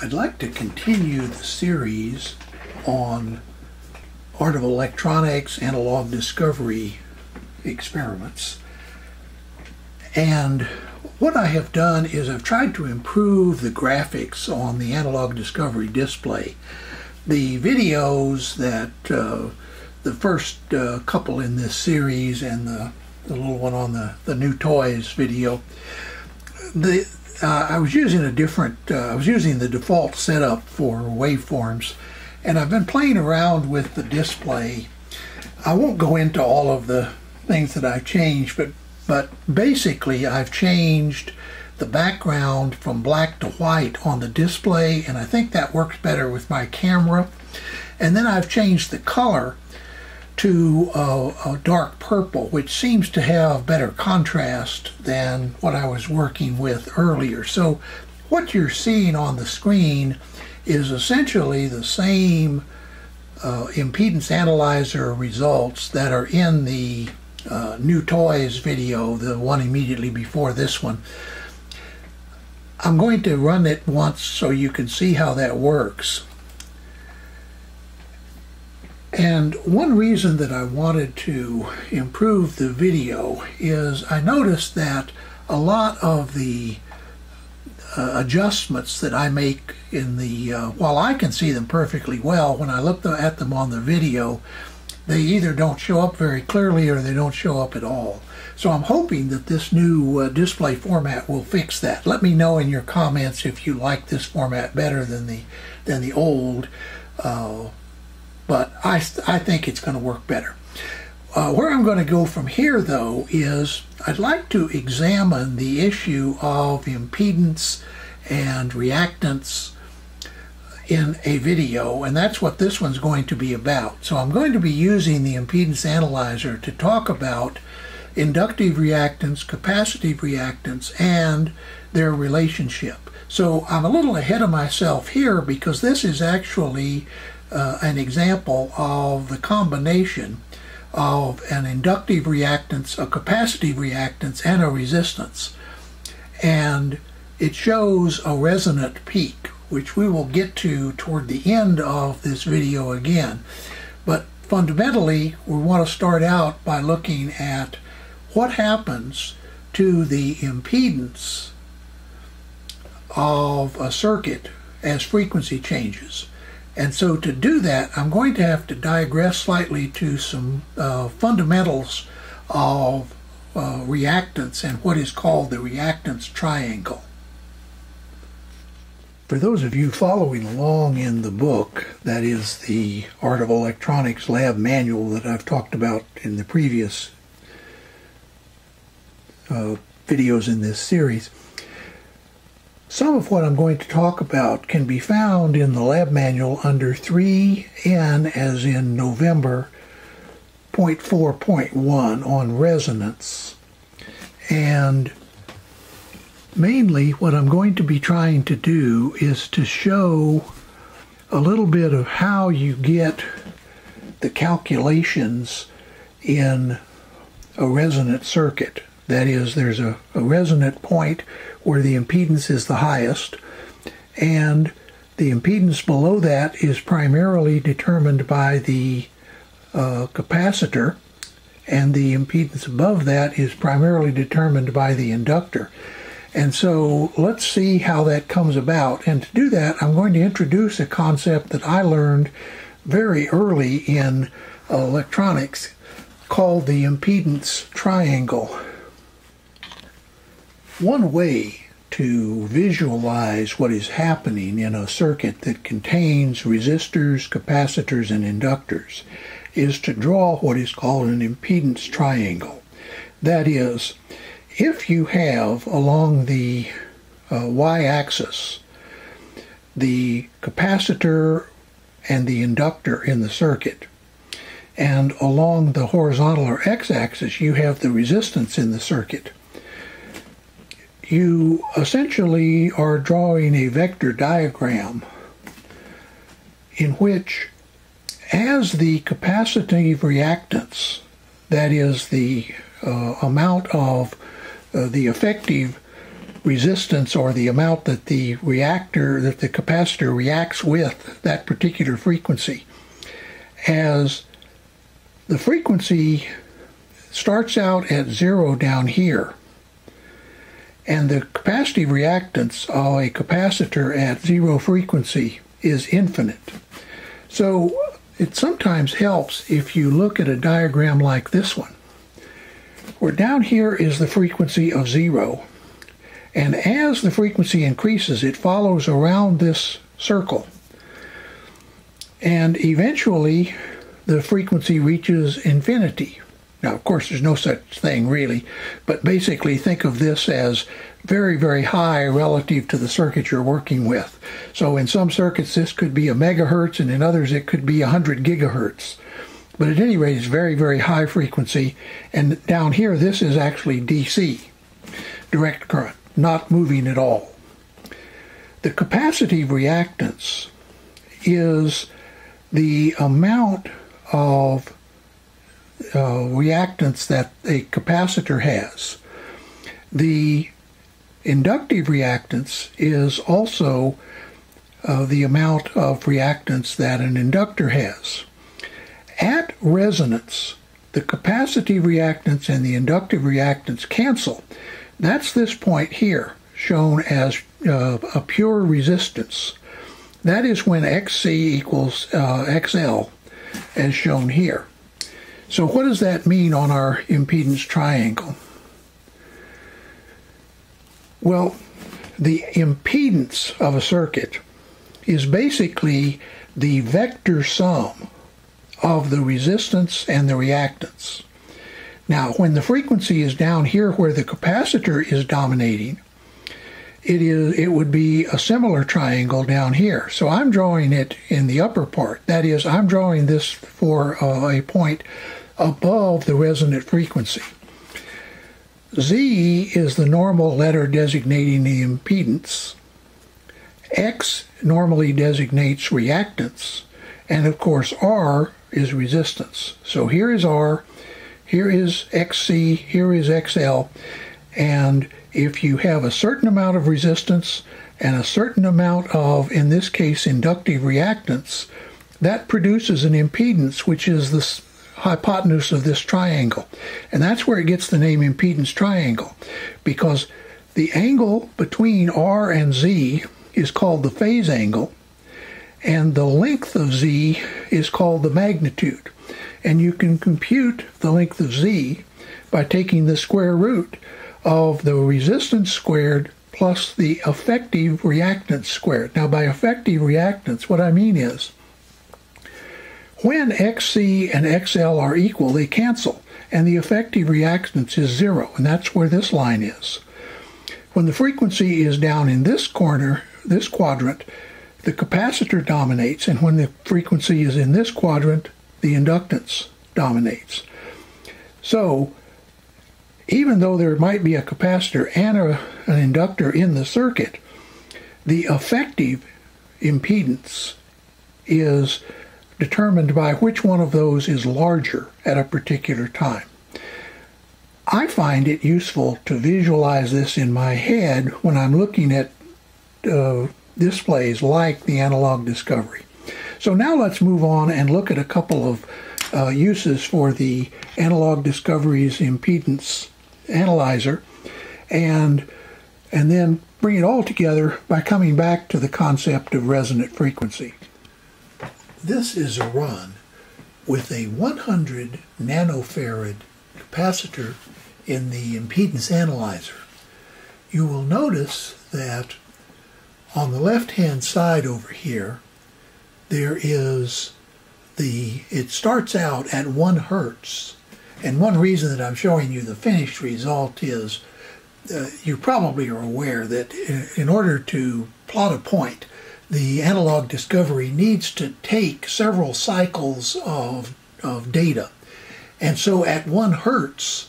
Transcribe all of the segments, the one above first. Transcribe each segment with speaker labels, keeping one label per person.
Speaker 1: I'd like to continue the series on art of electronics, analog discovery experiments. And what I have done is I've tried to improve the graphics on the analog discovery display. The videos that uh, the first uh, couple in this series and the, the little one on the, the new toys video, the uh, I was using a different, uh, I was using the default setup for waveforms, and I've been playing around with the display. I won't go into all of the things that I've changed, but, but basically I've changed the background from black to white on the display, and I think that works better with my camera. And then I've changed the color to a, a, dark purple, which seems to have better contrast than what I was working with earlier. So what you're seeing on the screen is essentially the same uh, impedance analyzer results that are in the uh, new toys video, the one immediately before this one. I'm going to run it once so you can see how that works. And one reason that I wanted to improve the video is I noticed that a lot of the uh, adjustments that I make in the, uh, while I can see them perfectly well, when I look at them on the video, they either don't show up very clearly or they don't show up at all. So I'm hoping that this new uh, display format will fix that. Let me know in your comments if you like this format better than the than the old uh, but I, I think it's going to work better. Uh, where I'm going to go from here, though, is I'd like to examine the issue of impedance and reactance in a video, and that's what this one's going to be about. So I'm going to be using the impedance analyzer to talk about inductive reactance, capacitive reactance, and their relationship. So I'm a little ahead of myself here because this is actually uh, an example of the combination of an inductive reactance, a capacitive reactance, and a resistance. And it shows a resonant peak, which we will get to toward the end of this video again. But fundamentally, we want to start out by looking at what happens to the impedance of a circuit as frequency changes. And so to do that, I'm going to have to digress slightly to some uh, fundamentals of uh, reactance and what is called the reactance triangle. For those of you following along in the book, that is the Art of Electronics lab manual that I've talked about in the previous uh, videos in this series, some of what I'm going to talk about can be found in the lab manual under 3N as in November 0.4.1 on resonance. And mainly what I'm going to be trying to do is to show a little bit of how you get the calculations in a resonant circuit. That is, there's a, a resonant point where the impedance is the highest, and the impedance below that is primarily determined by the uh, capacitor, and the impedance above that is primarily determined by the inductor. And so let's see how that comes about. And to do that, I'm going to introduce a concept that I learned very early in electronics called the impedance triangle. One way to visualize what is happening in a circuit that contains resistors, capacitors, and inductors is to draw what is called an impedance triangle. That is, if you have along the uh, y-axis the capacitor and the inductor in the circuit, and along the horizontal or x-axis you have the resistance in the circuit, you essentially are drawing a vector diagram in which as the capacitive reactance, that is the uh, amount of uh, the effective resistance or the amount that the reactor, that the capacitor reacts with that particular frequency. As the frequency starts out at zero down here, and the capacity reactance of a capacitor at zero frequency is infinite. So it sometimes helps if you look at a diagram like this one, where down here is the frequency of zero, and as the frequency increases, it follows around this circle. And eventually, the frequency reaches infinity. Now, of course, there's no such thing really, but basically think of this as very, very high relative to the circuit you're working with. So in some circuits, this could be a megahertz, and in others, it could be 100 gigahertz. But at any rate, it's very, very high frequency. And down here, this is actually DC, direct current not moving at all. The capacitive reactance is the amount of uh, reactance that a capacitor has. The inductive reactance is also uh, the amount of reactance that an inductor has. At resonance, the capacitive reactance and the inductive reactance cancel. That's this point here, shown as uh, a pure resistance. That is when XC equals uh, XL, as shown here. So what does that mean on our impedance triangle? Well, the impedance of a circuit is basically the vector sum of the resistance and the reactance. Now, when the frequency is down here where the capacitor is dominating, it is it would be a similar triangle down here. So I'm drawing it in the upper part. That is, I'm drawing this for uh, a point above the resonant frequency. Z is the normal letter designating the impedance. X normally designates reactance. And of course, R is resistance. So here is R, here is XC, here is XL, and if you have a certain amount of resistance and a certain amount of, in this case, inductive reactance, that produces an impedance, which is the hypotenuse of this triangle. And that's where it gets the name impedance triangle, because the angle between R and Z is called the phase angle, and the length of Z is called the magnitude and you can compute the length of z by taking the square root of the resistance squared plus the effective reactance squared. Now, by effective reactance, what I mean is when XC and XL are equal, they cancel, and the effective reactance is zero, and that's where this line is. When the frequency is down in this corner, this quadrant, the capacitor dominates, and when the frequency is in this quadrant, the inductance dominates. So, even though there might be a capacitor and a, an inductor in the circuit, the effective impedance is determined by which one of those is larger at a particular time. I find it useful to visualize this in my head when I'm looking at uh, displays like the analog discovery. So now let's move on and look at a couple of uh, uses for the Analog Discoveries impedance analyzer and and then bring it all together by coming back to the concept of resonant frequency. This is a run with a 100 nanofarad capacitor in the impedance analyzer. You will notice that on the left hand side over here there is the, it starts out at one hertz. And one reason that I'm showing you the finished result is uh, you probably are aware that in order to plot a point, the analog discovery needs to take several cycles of, of data. And so at one hertz,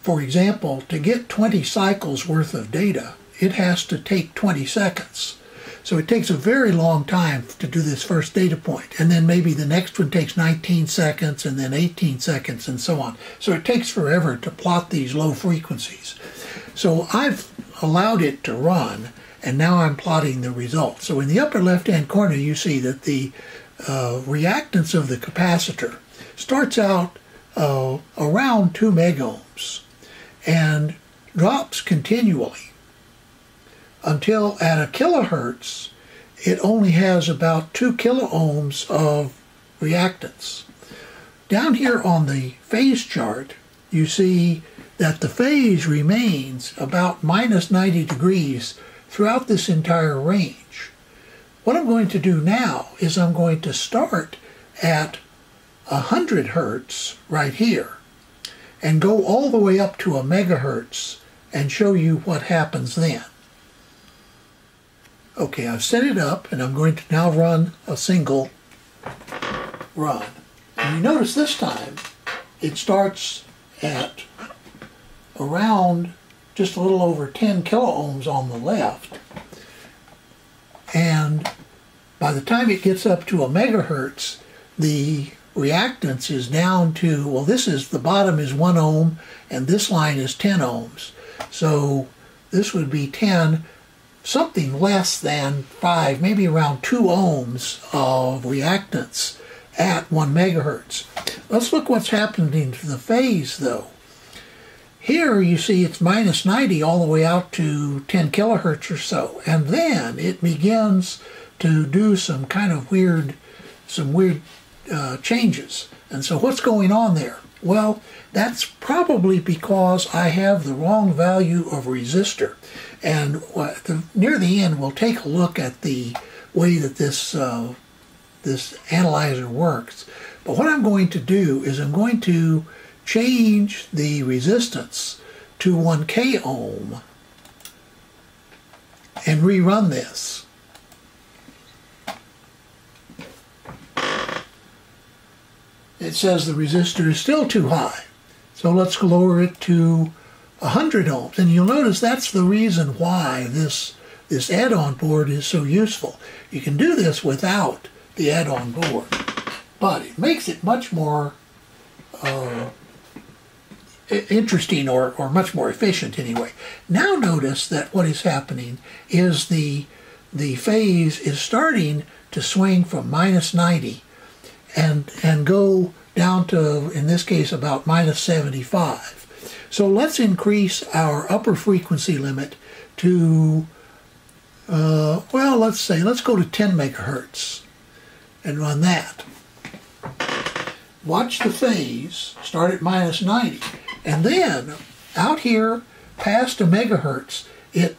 Speaker 1: for example, to get 20 cycles worth of data, it has to take 20 seconds. So it takes a very long time to do this first data point, and then maybe the next one takes 19 seconds, and then 18 seconds, and so on. So it takes forever to plot these low frequencies. So I've allowed it to run, and now I'm plotting the results. So in the upper left-hand corner, you see that the uh, reactance of the capacitor starts out uh, around 2 megohms and drops continually until at a kilohertz it only has about 2 kiloohms of reactance. Down here on the phase chart, you see that the phase remains about minus 90 degrees throughout this entire range. What I'm going to do now is I'm going to start at 100 hertz right here and go all the way up to a megahertz and show you what happens then. Okay, I've set it up and I'm going to now run a single run. And you notice this time it starts at around just a little over 10 kiloohms on the left. And by the time it gets up to a megahertz, the reactance is down to, well, this is, the bottom is 1 ohm, and this line is 10 ohms. So this would be 10, something less than 5, maybe around 2 ohms of reactance at 1 megahertz. Let's look what's happening to the phase, though. Here you see it's minus 90 all the way out to 10 kilohertz or so, and then it begins to do some kind of weird, some weird uh, changes. And so what's going on there? Well, that's probably because I have the wrong value of resistor. And the, near the end, we'll take a look at the way that this uh, this analyzer works. But what I'm going to do is I'm going to change the resistance to 1k ohm and rerun this. It says the resistor is still too high. So let's lower it to 100 ohms. And you'll notice that's the reason why this, this add-on board is so useful. You can do this without the add-on board, but it makes it much more uh, interesting or, or much more efficient anyway. Now notice that what is happening is the, the phase is starting to swing from minus 90 and, and go down to, in this case, about minus 75. So let's increase our upper frequency limit to, uh, well, let's say, let's go to 10 megahertz and run that. Watch the phase start at minus 90. And then out here past a megahertz, it,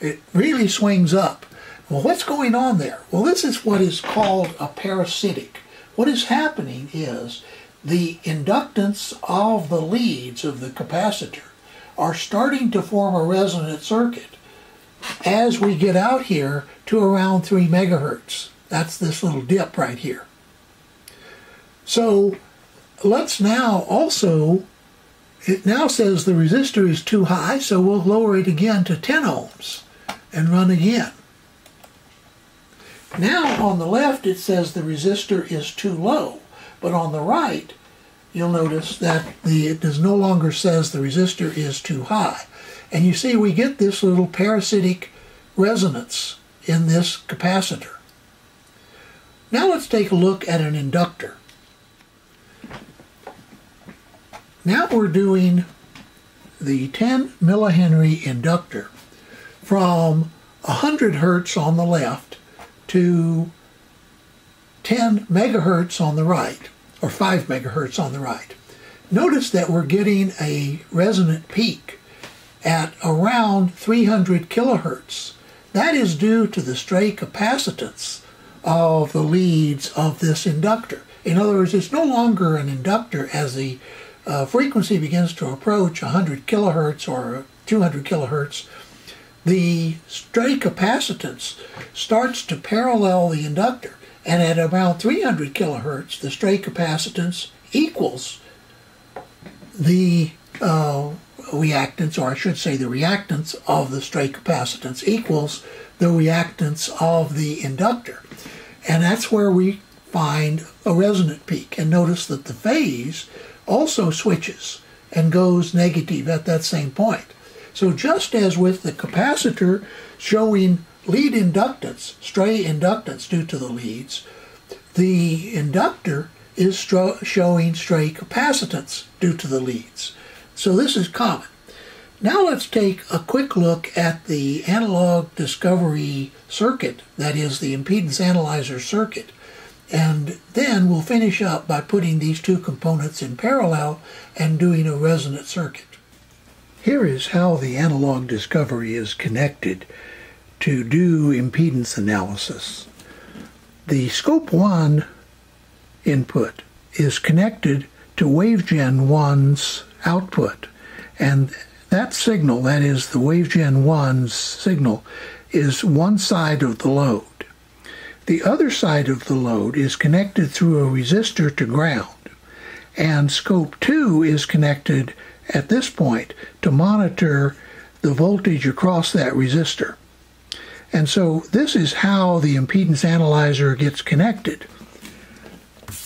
Speaker 1: it really swings up. Well, what's going on there? Well, this is what is called a parasitic. What is happening is the inductance of the leads of the capacitor are starting to form a resonant circuit as we get out here to around 3 megahertz. That's this little dip right here. So let's now also it now says the resistor is too high, so we'll lower it again to 10 ohms and run again. Now on the left it says the resistor is too low, but on the right you'll notice that the, it no longer says the resistor is too high. And you see we get this little parasitic resonance in this capacitor. Now let's take a look at an inductor. Now we're doing the 10 millihenry inductor from 100 hertz on the left to 10 megahertz on the right, or 5 megahertz on the right. Notice that we're getting a resonant peak at around 300 kilohertz. That is due to the stray capacitance of the leads of this inductor. In other words, it's no longer an inductor as the uh, frequency begins to approach 100 kilohertz or 200 kilohertz, the stray capacitance starts to parallel the inductor. And at about 300 kilohertz, the stray capacitance equals the uh, reactance, or I should say the reactance of the stray capacitance equals the reactance of the inductor. And that's where we find a resonant peak. And notice that the phase also switches and goes negative at that same point. So just as with the capacitor showing lead inductance, stray inductance due to the leads, the inductor is showing stray capacitance due to the leads. So this is common. Now let's take a quick look at the analog discovery circuit, that is the impedance analyzer circuit. And then we'll finish up by putting these two components in parallel and doing a resonant circuit. Here is how the analog discovery is connected to do impedance analysis. The scope 1 input is connected to WaveGen 1's output and that signal, that is the WaveGen 1's signal, is one side of the load. The other side of the load is connected through a resistor to ground. And scope 2 is connected at this point to monitor the voltage across that resistor. And so this is how the impedance analyzer gets connected.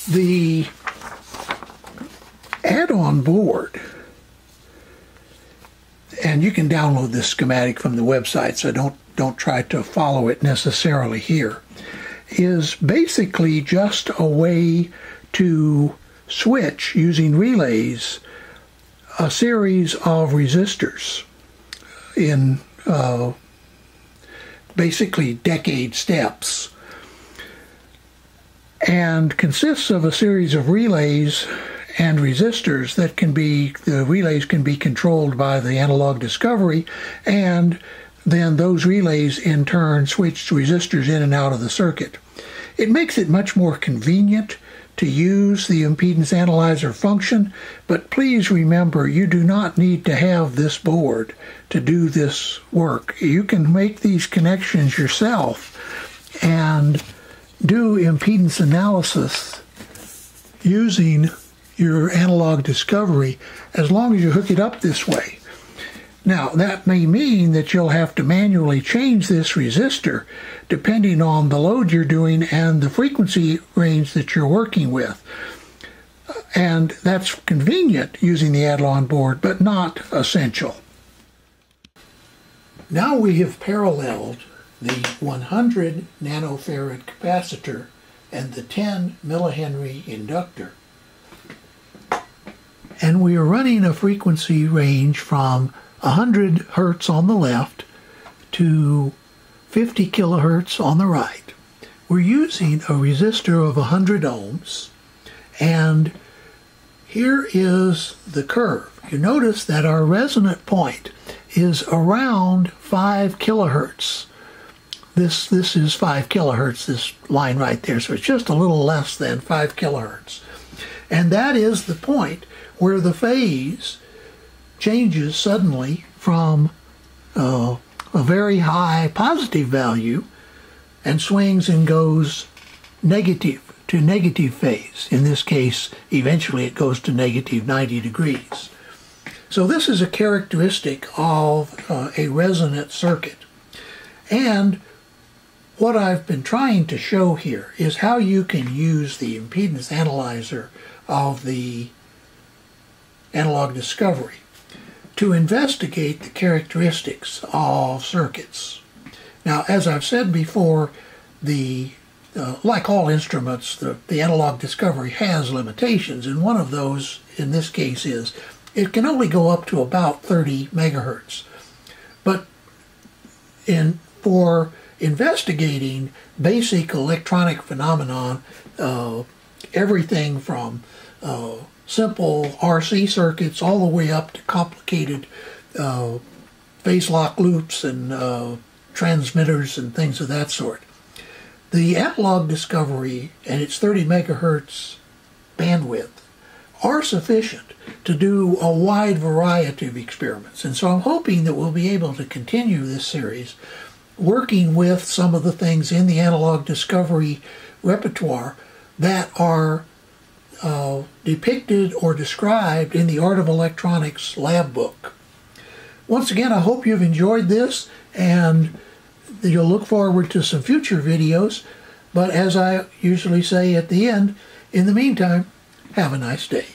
Speaker 1: The add-on board and you can download this schematic from the website, so don't don't try to follow it necessarily here. Is basically just a way to switch using relays a series of resistors in uh, basically decade steps and consists of a series of relays and resistors that can be, the relays can be controlled by the analog discovery, and then those relays in turn switch resistors in and out of the circuit. It makes it much more convenient to use the impedance analyzer function, but please remember you do not need to have this board to do this work. You can make these connections yourself and do impedance analysis using your analog discovery as long as you hook it up this way. Now, that may mean that you'll have to manually change this resistor depending on the load you're doing and the frequency range that you're working with. And that's convenient using the add-on board, but not essential. Now we have paralleled the 100 nanofarad capacitor and the 10 millihenry inductor and we are running a frequency range from 100 hertz on the left to 50 kilohertz on the right. We're using a resistor of 100 ohms and here is the curve. You notice that our resonant point is around 5 kilohertz. This, this is 5 kilohertz, this line right there, so it's just a little less than 5 kilohertz. And that is the point where the phase changes suddenly from uh, a very high positive value and swings and goes negative to negative phase. In this case, eventually it goes to negative 90 degrees. So this is a characteristic of uh, a resonant circuit. And what I've been trying to show here is how you can use the impedance analyzer of the analog discovery to investigate the characteristics of circuits. Now, as I've said before, the uh, like all instruments, the, the analog discovery has limitations, and one of those in this case is it can only go up to about 30 megahertz. But in for investigating basic electronic phenomenon, uh, everything from uh, simple RC circuits all the way up to complicated uh, phase lock loops and uh, transmitters and things of that sort. The analog discovery and its 30 megahertz bandwidth are sufficient to do a wide variety of experiments. And so I'm hoping that we'll be able to continue this series working with some of the things in the analog discovery repertoire that are uh, depicted or described in the Art of Electronics lab book. Once again, I hope you've enjoyed this and you'll look forward to some future videos. But as I usually say at the end, in the meantime, have a nice day.